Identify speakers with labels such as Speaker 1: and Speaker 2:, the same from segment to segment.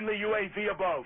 Speaker 1: Friendly UAV above.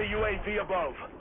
Speaker 1: Friendly UAV above.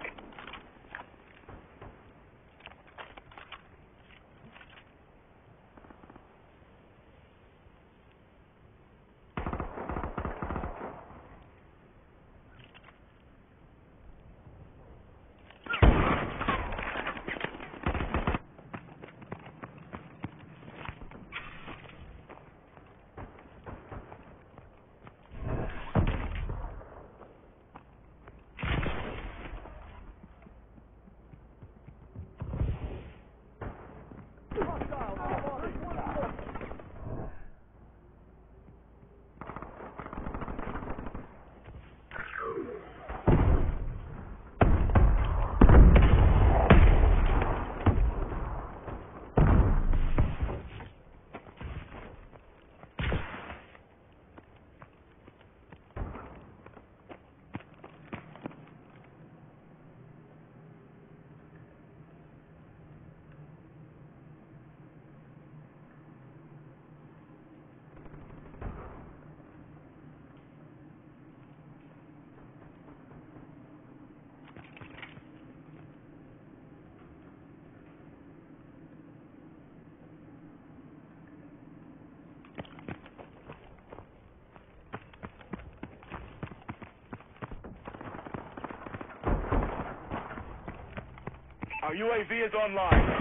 Speaker 1: Our UAV is online.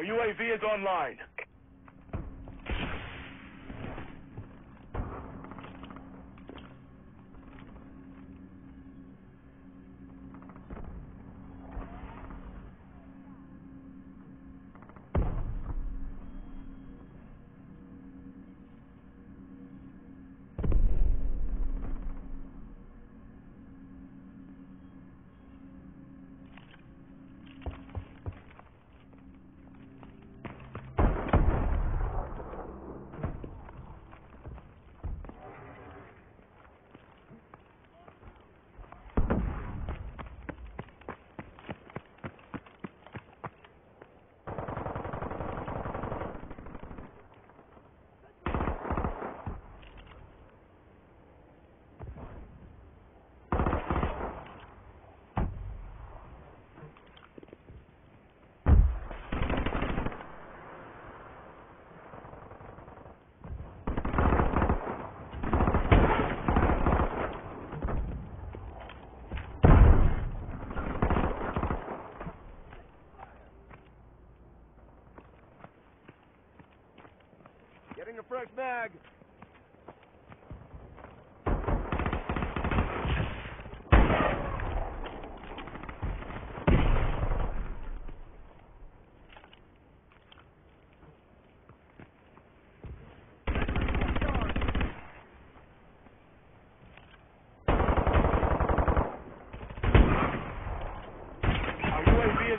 Speaker 1: Our UAV is online.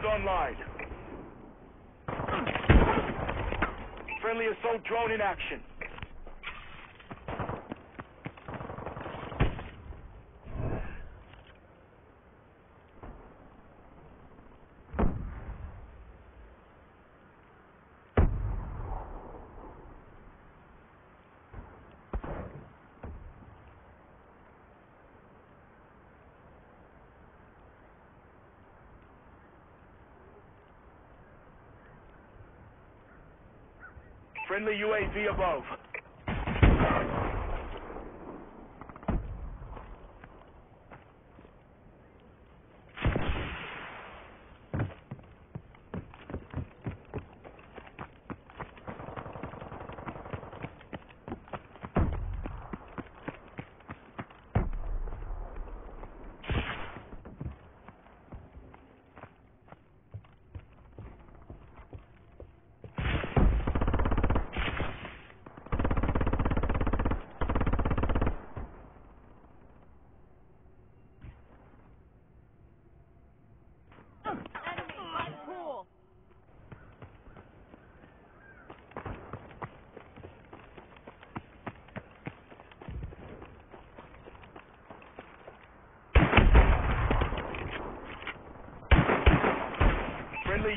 Speaker 1: Online. Friendly assault drone in action. Friendly UAV above.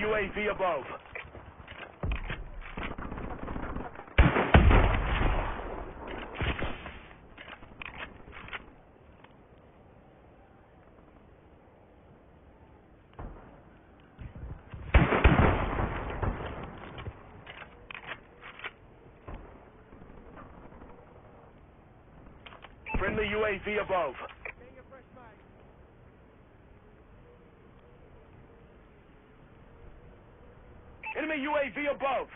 Speaker 1: UAV above. Friendly UAV above. Enemy UAV above.